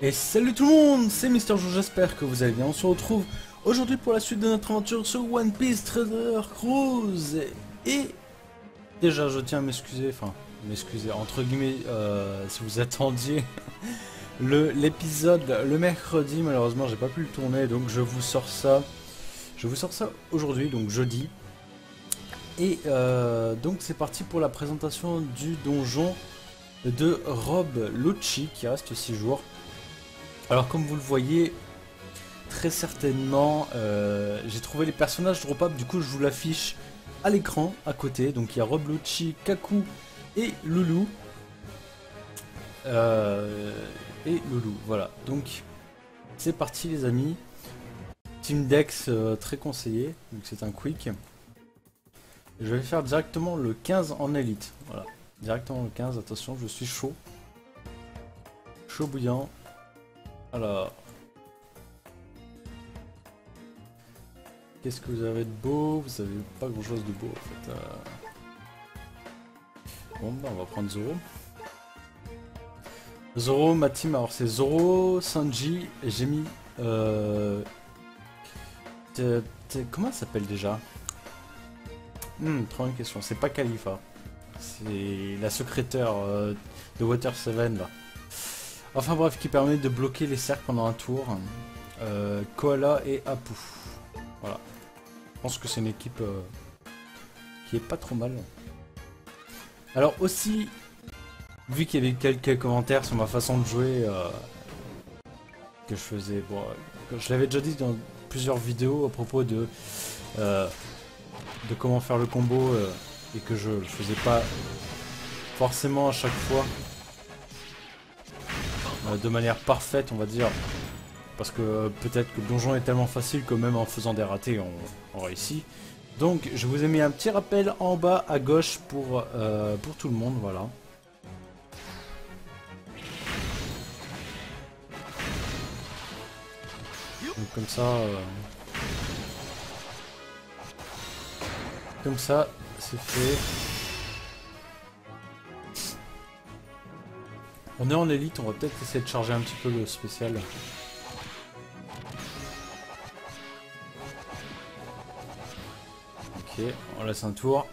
Et salut tout le monde, c'est Mister Joe, j'espère que vous allez bien. On se retrouve aujourd'hui pour la suite de notre aventure sur One Piece Trader Cruise. Et déjà, je tiens à m'excuser, enfin, m'excuser, entre guillemets, euh, si vous attendiez l'épisode le, mercredi. Malheureusement, j'ai pas pu le tourner, donc je vous sors ça. Je vous sors ça aujourd'hui, donc jeudi. Et euh, donc c'est parti pour la présentation du donjon de Rob Lucci qui reste 6 jours. Alors comme vous le voyez, très certainement, euh, j'ai trouvé les personnages dropables, du coup je vous l'affiche à l'écran à côté. Donc il y a Rob Lucci, Kaku et Loulou. Euh, et Loulou, voilà. Donc c'est parti les amis. Team Dex euh, très conseillé, donc c'est un quick. Je vais faire directement le 15 en élite. Voilà, directement le 15, attention, je suis chaud. Chaud bouillant. Alors. Qu'est-ce que vous avez de beau? Vous avez pas grand chose de beau en fait. Euh. Bon bah on va prendre Zoro. Zoro, ma team, alors c'est Zoro, Sanji, et. Euh... Comment ça s'appelle déjà? Hmm, trop une question, c'est pas Khalifa. C'est la secrétaire euh, de Water 7 là. Enfin bref, qui permet de bloquer les cercles pendant un tour. Euh, Koala et Apu. Voilà. Je pense que c'est une équipe euh, qui est pas trop mal. Alors aussi, vu qu'il y avait quelques commentaires sur ma façon de jouer euh, que je faisais, bon, je l'avais déjà dit dans plusieurs vidéos à propos de de comment faire le combo et que je le faisais pas forcément à chaque fois de manière parfaite, on va dire. Parce que euh, peut-être que le donjon est tellement facile que même en faisant des ratés, on, réussit. Donc je vous ai mis un petit rappel en bas à gauche pour, euh, tout le monde, voilà. Donc comme ça... Comme ça, c'est fait. On est en élite, on va peut-être essayer de charger un petit peu le spécial. Ok, on laisse un tour.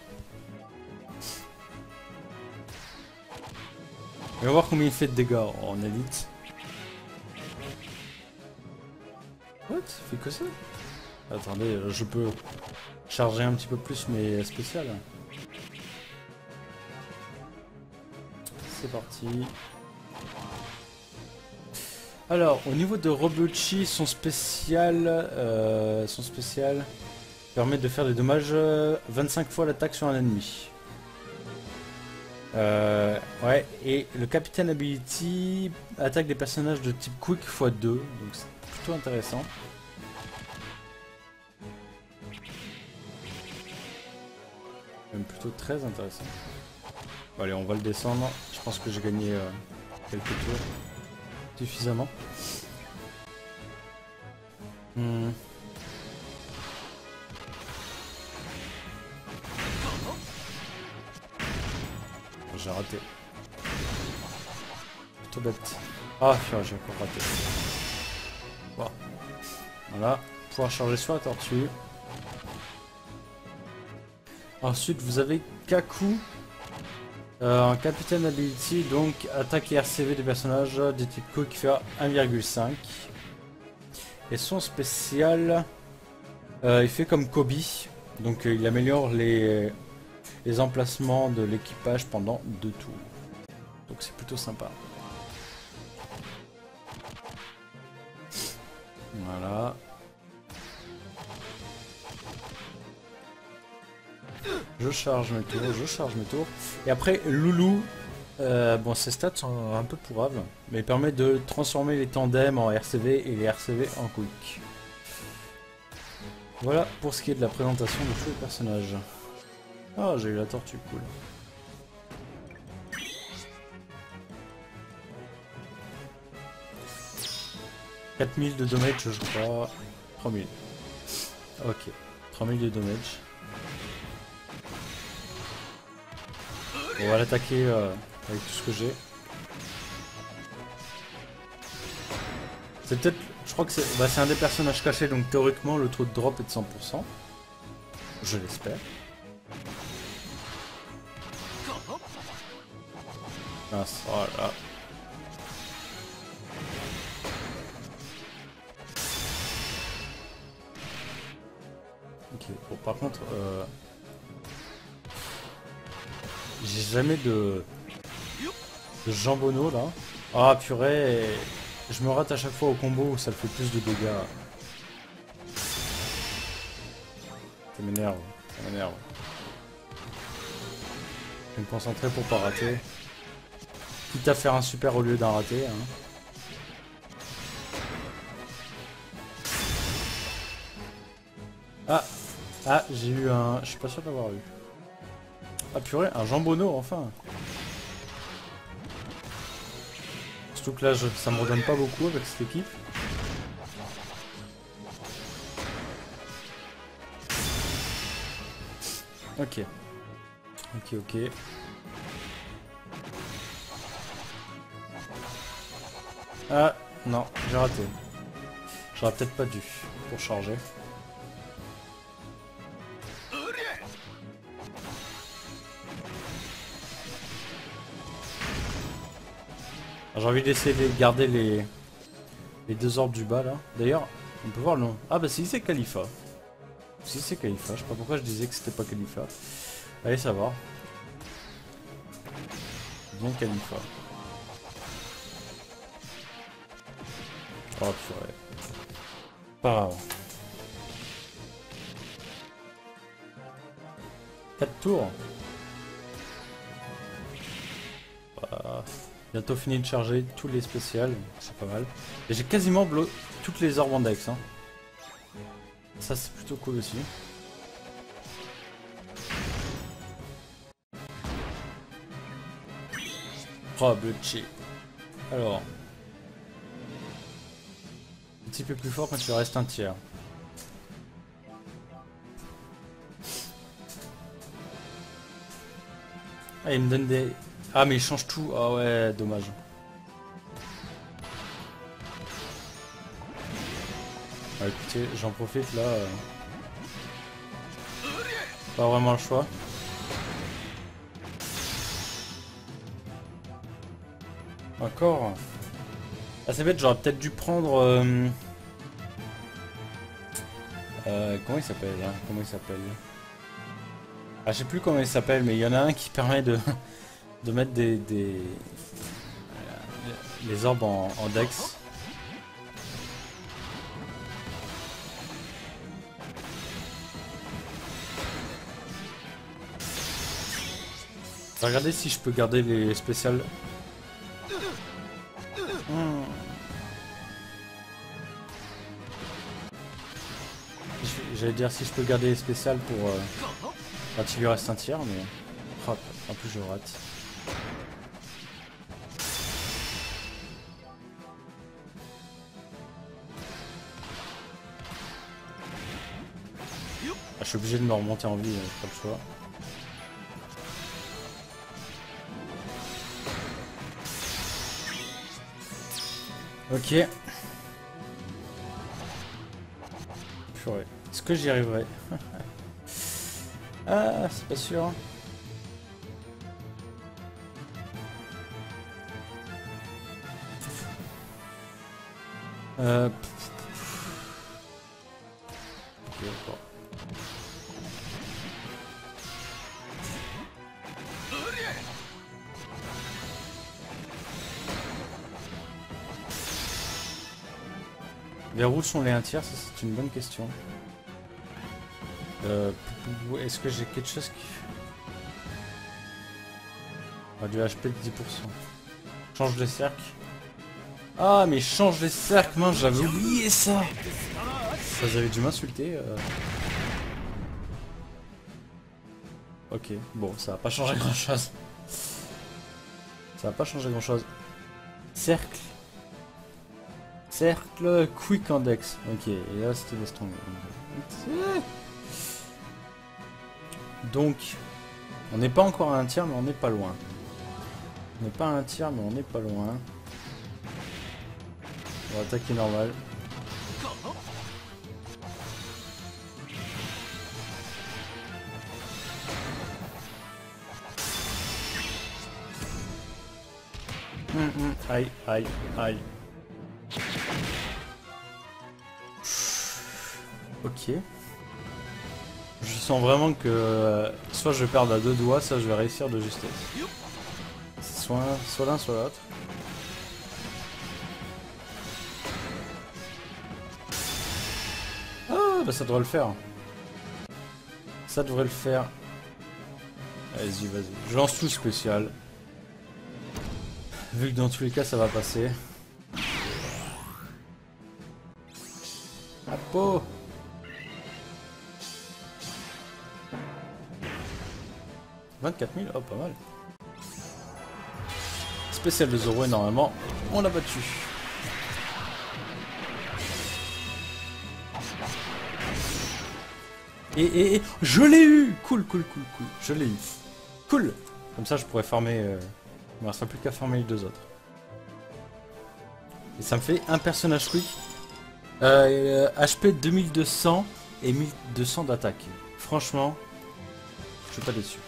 On va voir combien il fait de dégâts en élite. What? Ça fait que ça? Attendez, je peux charger un petit peu plus mes spéciales. C'est parti. Alors, au niveau de Robucci, son spécial, euh, son spécial permet de faire des dommages 25 euh, fois l'attaque sur un ennemi. Euh, ouais, et le Capitaine Ability attaque des personnages de type Quick x2, donc c'est plutôt intéressant. Même plutôt très intéressant. allez, on va le descendre. Je pense que j'ai gagné quelques tours suffisamment. Hmm. J'ai raté. Plutôt bête. Ah, j'ai encore raté. Voilà. Pouvoir charger sur la tortue. Ensuite, vous avez Kaku euh, un Capitaine Ability, donc attaque et RCV des personnages du type Quick qui fait 1,5. Et son spécial, euh, il fait comme Kobe, donc euh, il améliore les, les emplacements de l'équipage pendant deux tours. Donc c'est plutôt sympa. Voilà. Je charge mes tours, je charge mes tours. Et après, Loulou, euh, bon, ses stats sont un peu pourrables, mais il permet de transformer les tandems en RCV et les RCV en quick. Voilà pour ce qui est de la présentation de tous les personnages. Ah, j'ai eu la tortue, cool. « 4000 de damage, je crois. 3000. Ok. 3000 de damage. On va l'attaquer euh, avec tout ce que j'ai. C'est peut-être... Je crois que c'est bah, c'est un des personnages cachés, donc théoriquement le taux de drop est de 100%. Je l'espère. Ah, voilà. Ok, bon par contre... Euh... J'ai jamais de... de jambonneau là. Ah purée Je me rate à chaque fois au combo où ça fait plus de dégâts. Ça m'énerve, ça m'énerve. Je vais me concentrer pour pas rater. Quitte à faire un super au lieu d'un raté. Hein. Ah Ah, j'ai eu un... Je suis pas sûr d'avoir eu. Ah purée, un jambonneau enfin Surtout que là, ça me redonne pas beaucoup avec cette équipe. Ok. Ok, ok. Ah, non, j'ai raté. J'aurais peut-être pas dû pour charger. J'ai envie d'essayer de garder les, deux orbes du bas là. D'ailleurs, on peut voir le nom. Ah bah si c'est Khalifa. Si c'est Khalifa, je sais pas pourquoi je disais que c'était pas Khalifa. Allez savoir. Bien Khalifa. Oh purée. Pas grave. 4 tours. Bientôt fini de charger tous les spéciales, c'est pas mal. Et j'ai quasiment bloqué toutes les orbes en dex. Hein. Ça c'est plutôt cool aussi. Oh, chip. Alors. Un petit peu plus fort quand tu restes un tiers. Ah, il me donne des... Ah, mais il change tout. Ah ouais, dommage. Ah, écoutez, j'en profite là. Euh. Pas vraiment le choix. Encore Ah c'est bête, j'aurais peut-être dû prendre... Euh... Euh, comment il s'appelle hein Comment il s'appelle? Ah je sais plus comment il s'appelle, mais il y en a un qui permet de, de mettre des... des... les orbes en, dex. Regardez si je peux garder les spéciales J'allais dire si je peux garder les spéciales pour... Euh, quand il lui reste un tiers, mais... Hop, en plus je rate. Ah, je suis obligé de me remonter en vie, pas le choix. Ok. Purée. Est-ce que j'y arriverai? Ah, c'est pas sûr. Euh... Vers où sont les un tiers c'est une bonne question. Euh, Est-ce que j'ai quelque chose qui... Ah, du HP de 10%. Change de cercle. Ah, mais change de cercle, mince, j'avais oublié ça Ça, j'avais dû m'insulter. Euh. Ok, bon, ça va pas changer grand chose. Ça va pas changer grand chose. Cercle. Cercle, quick index. Ok, et là c'était les strong. Donc, on n'est pas encore à un tiers, mais on n'est pas loin. On n'est pas à un tiers, mais on n'est pas loin. On va attaquer normal. Aïe, aïe, aïe. Ok. Je sens vraiment que euh, soit je perdre à deux doigts, soit je vais réussir de justesse. Soit l'un, soit l'autre. Bah ça devrait le faire. Ça devrait le faire. Vas-y, vas-y. Je lance tout spécial. Vu que dans tous les cas ça va passer. À peau 24 000, oh pas mal. Spécial de Zoro et normalement, on l'a battu. Et, et, je l'ai eu Cool, cool, cool, cool. Je l'ai eu. Cool Comme ça, je pourrais farmer... Euh... Il me restera plus qu'à farmer les deux autres. Et ça me fait un personnage quick. Euh, HP 2200 et 1200 d'attaque. Franchement, je suis pas déçu.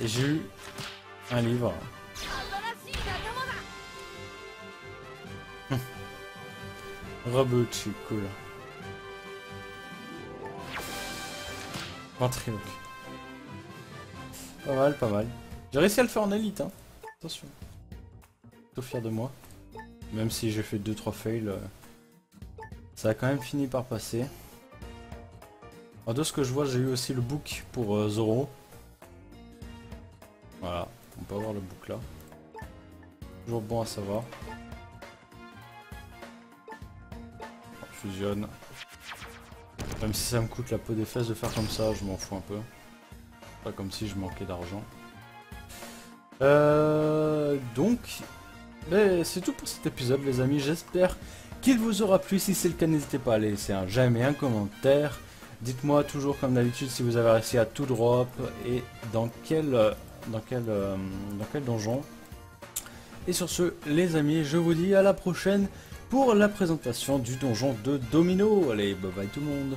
Et j'ai eu un livre. Robuchi, cool. Pas mal, pas mal. J'ai réussi à le faire en élite, hein. Attention. Plutôt fier de moi. Même si j'ai fait 2-3 fails, euh, ça a quand même fini par passer. Alors de ce que je vois, j'ai eu aussi le book pour euh, Zoro. Voilà, on peut avoir le book là. Toujours bon à savoir. On fusionne. Même si ça me coûte la peau des fesses de faire comme ça, je m'en fous un peu. Pas comme si je manquais d'argent. Euh, donc, ben, c'est tout pour cet épisode les amis. J'espère qu'il vous aura plu. Si c'est le cas, n'hésitez pas à laisser un j'aime et un commentaire. Dites-moi toujours comme d'habitude si vous avez réussi à tout drop et dans quel, dans quel, euh, dans quel donjon. Et sur ce, les amis, je vous dis à la prochaine pour la présentation du donjon de Domino. Allez, bye bye tout le monde